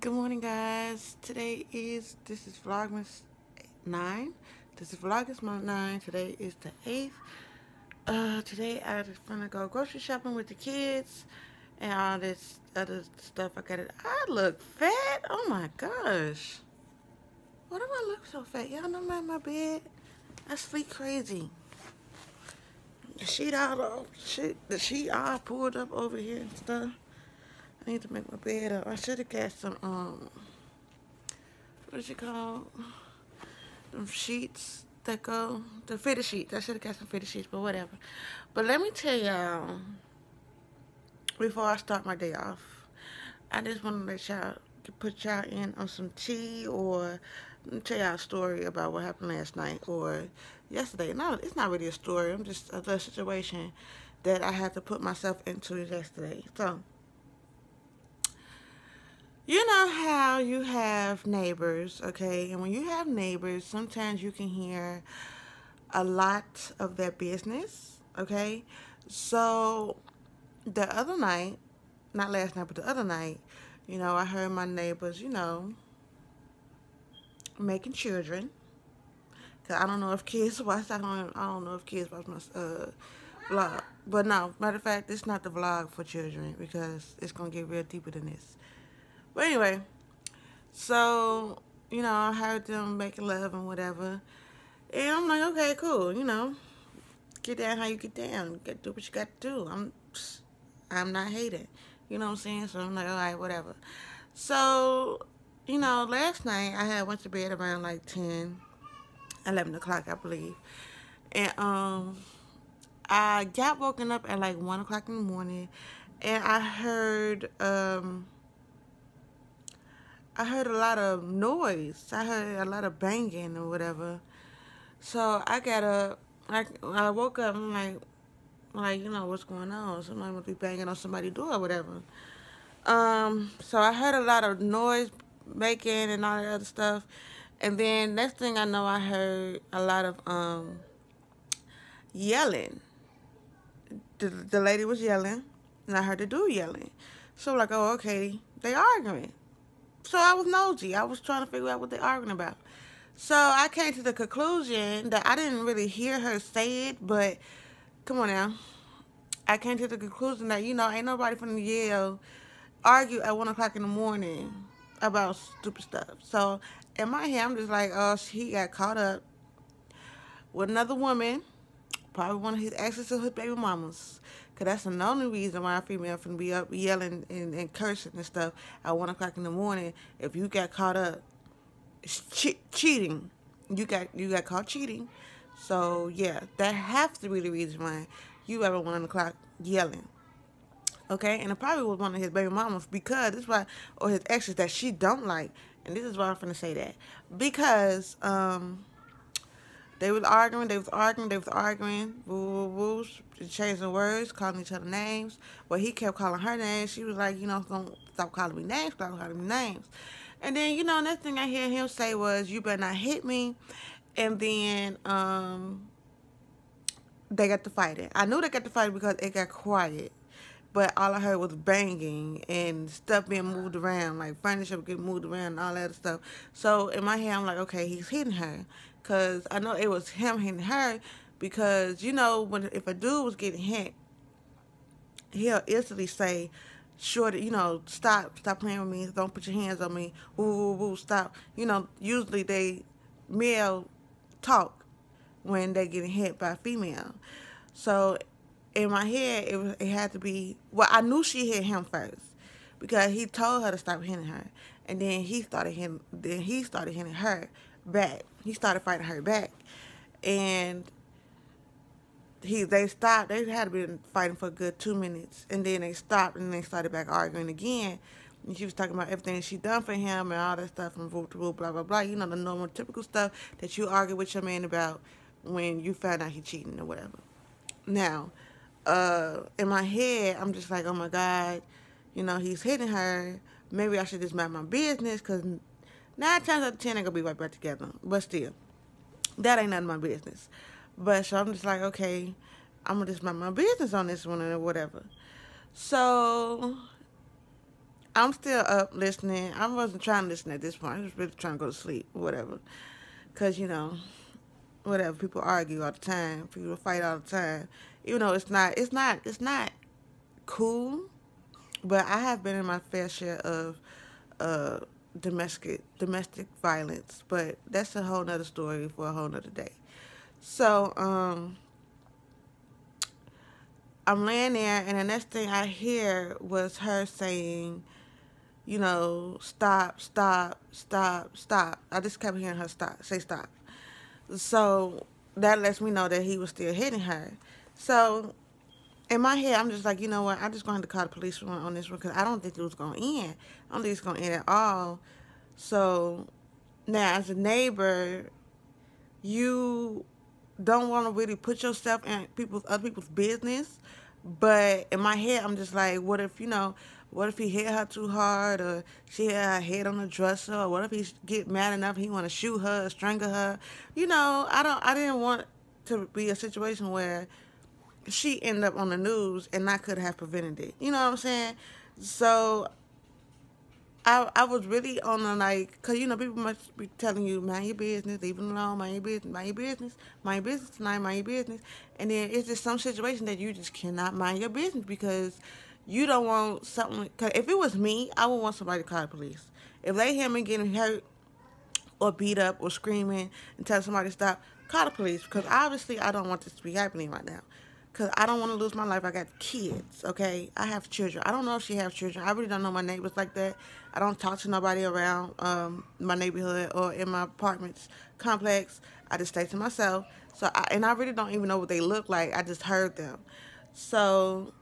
Good morning, guys. Today is this is Vlogmas nine. This is Vlogmas month nine. Today is the eighth. Uh, today I just gonna go grocery shopping with the kids and all this other stuff. I got it. I look fat. Oh my gosh. Why do I look so fat? Y'all know my my bed. I sleep crazy. The sheet all shit. The sheet all pulled up over here and stuff. I need to make my bed up. I should have got some, um, what is it called? Them sheets that go, the fitted sheets. I should have got some fitted sheets, but whatever. But let me tell y'all, before I start my day off, I just want to let y'all, put y'all in on some tea or tell y'all a story about what happened last night or yesterday. No, it's not really a story. I'm just a situation that I had to put myself into yesterday. So, you know how you have neighbors, okay? And when you have neighbors, sometimes you can hear a lot of their business, okay? So the other night, not last night, but the other night, you know, I heard my neighbors, you know, making children. Cause I don't know if kids watch. I don't. I don't know if kids watch my uh, vlog. But no, matter of fact, it's not the vlog for children because it's gonna get real deeper than this. But anyway, so, you know, I heard them making love and whatever. And I'm like, okay, cool, you know. Get down how you get down. Get do what you got to do. I'm I'm not hating. You know what I'm saying? So I'm like, all right, whatever. So, you know, last night I had went to bed around like 10, 11 o'clock, I believe. And um I got woken up at like 1 o'clock in the morning and I heard um I heard a lot of noise. I heard a lot of banging or whatever. So I got up. I, I woke up. I'm like, like you know what's going on? Somebody must be banging on somebody's door or whatever. Um. So I heard a lot of noise making and all that other stuff. And then next thing I know, I heard a lot of um yelling. The the lady was yelling, and I heard the dude yelling. So like, oh okay, they arguing. So I was nosy. I was trying to figure out what they're arguing about. So I came to the conclusion that I didn't really hear her say it, but come on now. I came to the conclusion that, you know, ain't nobody from the Yale argue at 1 o'clock in the morning about stupid stuff. So in my head, I'm just like, oh, he got caught up with another woman, probably one of his exes or his baby mamas. Because that's the only reason why a female can be up yelling and, and cursing and stuff at 1 o'clock in the morning. If you got caught up che cheating, you got you got caught cheating. So, yeah, that has to be the reason why you ever 1 o'clock yelling. Okay? And it probably was one of his baby mamas because this is why, or his exes that she don't like. And this is why I'm to say that. Because, um they was arguing, they was arguing, they was arguing, woo, woo, woo, changing words, calling each other names. Well, he kept calling her names. She was like, you know, don't stop calling me names, stop calling me names. And then, you know, next thing I hear him say was, you better not hit me. And then, um, they got to fighting. I knew they got to fight because it got quiet. But all I heard was banging and stuff being moved around, like furniture getting moved around and all that stuff. So in my head, I'm like, okay, he's hitting her. Because I know it was him hitting her because, you know, when if a dude was getting hit, he'll instantly say, sure, you know, stop, stop playing with me, don't put your hands on me, woo, woo, woo, stop. You know, usually they, male talk when they getting hit by female. So in my head, it, was, it had to be, well, I knew she hit him first because he told her to stop hitting her. And then he started hitting, then he started hitting her back. He started fighting her back. And he they stopped. They had been fighting for a good two minutes. And then they stopped and they started back arguing again. And she was talking about everything she done for him and all that stuff and blah, blah, blah, blah. You know, the normal, typical stuff that you argue with your man about when you found out he cheating or whatever. Now, uh, in my head, I'm just like, oh my God, you know, he's hitting her. Maybe I should just mind my business because Nine times out of ten, they're gonna be right back together. But still, that ain't none of my business. But so I'm just like, okay, I'm gonna just mind my business on this one or whatever. So I'm still up listening. I wasn't trying to listen at this point. I was really trying to go to sleep, whatever. Cause you know, whatever. People argue all the time. People fight all the time. You know, it's not. It's not. It's not cool. But I have been in my fair share of uh, domestic domestic violence. But that's a whole nother story for a whole nother day. So um, I'm laying there, and the next thing I hear was her saying, you know, stop, stop, stop, stop. I just kept hearing her stop, say stop. So that lets me know that he was still hitting her. So in my head, I'm just like, you know what? I'm just going to call the police on this one because I don't think it was going to end. I don't think it's going to end at all. So now, as a neighbor, you don't want to really put yourself in people's other people's business. But in my head, I'm just like, what if you know? What if he hit her too hard, or she had her head on the dresser, or what if he get mad enough he want to shoot her, strangle her? You know, I don't. I didn't want to be a situation where she ended up on the news and I could have prevented it. You know what I'm saying? So I I was really on the like, cause you know people must be telling you mind your business, leave it alone, mind your business, mind your business, mind your business tonight, mind your business, and then it's just some situation that you just cannot mind your business because you don't want something. Cause if it was me, I would want somebody to call the police. If they hear me getting hurt or beat up or screaming and tell somebody to stop, call the police because obviously I don't want this to be happening right now because I don't want to lose my life. I got kids, okay? I have children. I don't know if she has children. I really don't know my neighbors like that. I don't talk to nobody around um, my neighborhood or in my apartments complex. I just stay to myself. So, I, and I really don't even know what they look like. I just heard them. So,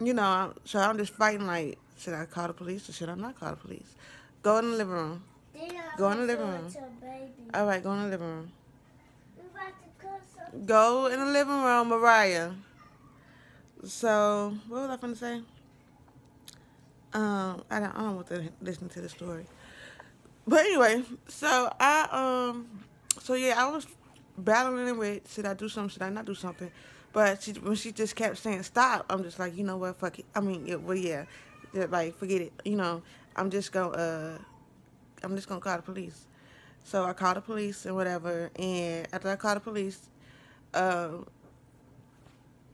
you know, so I'm just fighting like, should I call the police or should I not call the police? Go in the living room. Go in the living room. All right, go in the living room. Go in the living room, Mar'riya. So, what was I going to say? Um, I don't, I don't want to listen to the story. But anyway, so I, um, so yeah, I was battling with, should I do something, should I not do something? But she, when she just kept saying stop, I'm just like, you know what, fuck it. I mean, yeah, well, yeah, like, forget it. You know, I'm just to, uh, I'm just going to call the police. So I called the police and whatever. And after I called the police, um,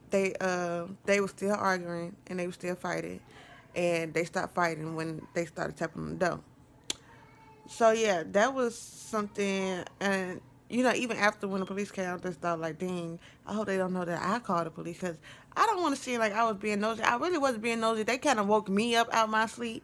they uh, they were still arguing and they were still fighting, and they stopped fighting when they started tapping the door. So yeah, that was something, and you know, even after when the police came, out, just thought like, dang, I hope they don't know that I called the police because I don't want to seem like I was being nosy. I really wasn't being nosy. They kind of woke me up out my sleep,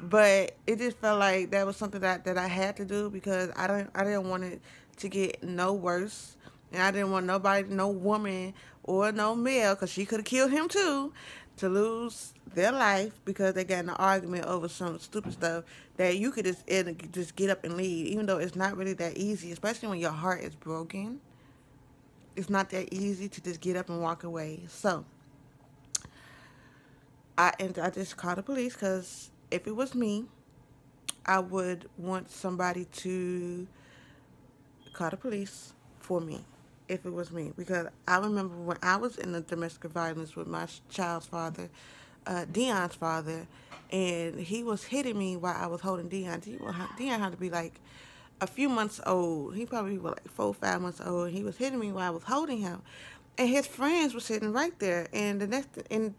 but it just felt like that was something that that I had to do because I don't I didn't want it to get no worse and I didn't want nobody, no woman or no male, because she could have killed him too, to lose their life because they got in an argument over some stupid stuff that you could just just get up and leave, even though it's not really that easy, especially when your heart is broken. It's not that easy to just get up and walk away. So I and I just called the police because if it was me, I would want somebody to call the police for me if it was me because I remember when I was in the domestic violence with my child's father, uh, Deon's father, and he was hitting me while I was holding Deon. Deon had to be like a few months old. He probably was like four, five months old. He was hitting me while I was holding him, and his friends were sitting right there. And the next, and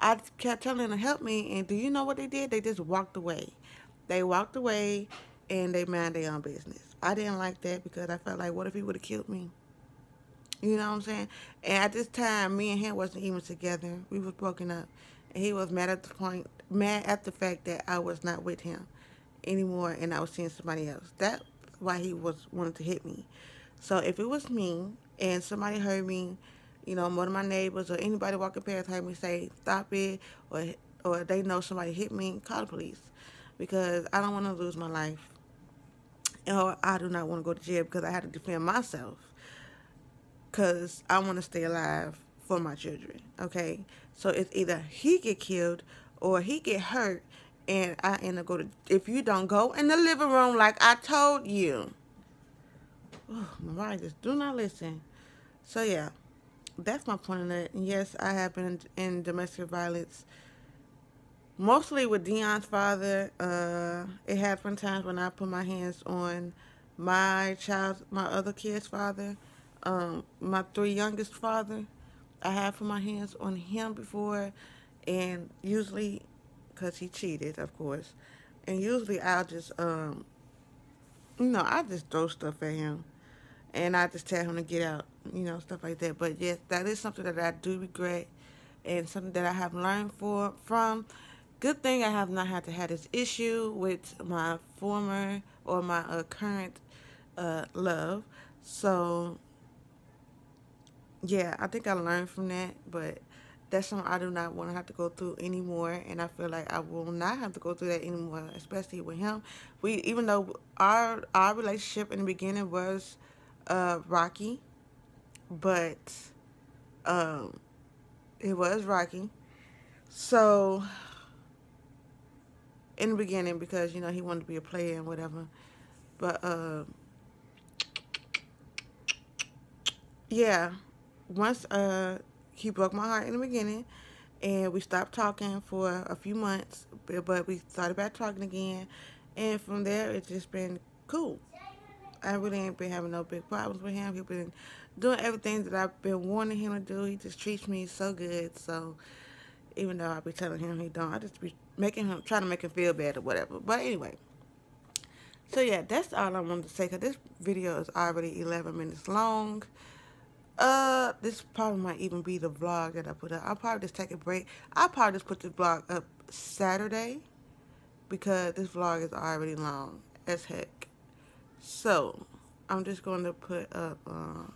I kept telling them to help me. And do you know what they did? They just walked away. They walked away, and they mind their own business. I didn't like that because I felt like, what if he would have killed me? You know what I'm saying? And at this time, me and him wasn't even together. We was broken up. And he was mad at the point, mad at the fact that I was not with him anymore and I was seeing somebody else. That's why he was wanting to hit me. So if it was me and somebody heard me, you know, one of my neighbors or anybody walking past heard me say, stop it, or, or they know somebody hit me, call the police. Because I don't want to lose my life. Or I do not want to go to jail because I had to defend myself because I want to stay alive for my children. Okay, so it's either he get killed or he get hurt, and I end up go to. If you don't go in the living room like I told you, oh, my just do not listen. So yeah, that's my point in. And yes, I have been in domestic violence mostly with Deon's father. Uh, it happened times when I put my hands on my child, my other kid's father, um, my three youngest father. I have put my hands on him before, and usually, cause he cheated, of course, and usually I'll just, um, you know, I just throw stuff at him, and I just tell him to get out, you know, stuff like that. But yes, that is something that I do regret, and something that I have learned for from Good thing I have not had to have this issue with my former or my uh, current uh, love. So, yeah, I think I learned from that, but that's something I do not want to have to go through anymore. And I feel like I will not have to go through that anymore, especially with him. We, even though our our relationship in the beginning was uh, rocky, but um, it was rocky. So in the beginning because you know he wanted to be a player and whatever but uh yeah once uh he broke my heart in the beginning and we stopped talking for a few months but we started back talking again and from there it's just been cool I really ain't been having no big problems with him. He's been doing everything that I've been wanting him to do. He just treats me so good. So even though I be telling him he don't, I just be making him, trying to make him feel bad or whatever. But anyway, so yeah, that's all I wanted to say because this video is already 11 minutes long. Uh, this probably might even be the vlog that I put up. I'll probably just take a break. I'll probably just put this vlog up Saturday because this vlog is already long as heck. So, I'm just going to put up, uh,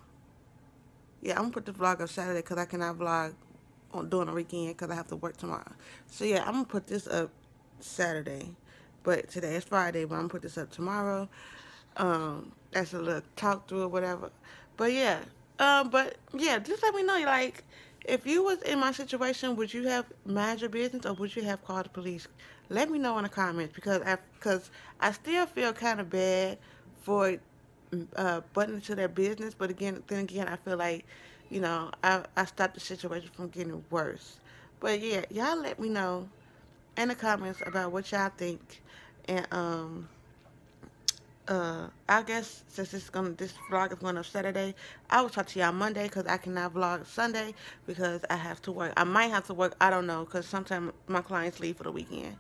yeah, I'm going to put the vlog up Saturday because I cannot vlog on doing the weekend because I have to work tomorrow. So yeah, I'm gonna put this up Saturday, but today is Friday. But I'm gonna put this up tomorrow. Um, that's a little talk through or whatever. But yeah, um, but yeah, just let me know. Like, if you was in my situation, would you have managed your business or would you have called the police? Let me know in the comments because I because I still feel kind of bad for uh, butting into their business, but again, then again, I feel like you know, I, I stopped the situation from getting worse. But yeah, y'all let me know in the comments about what y'all think. And um uh I guess since this gonna this vlog is going up Saturday, I will talk to y'all Monday because I cannot vlog Sunday because I have to work. I might have to work, I don't know, because sometimes my clients leave for the weekend.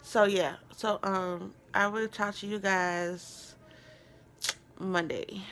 So yeah, so um I will talk to you guys Monday.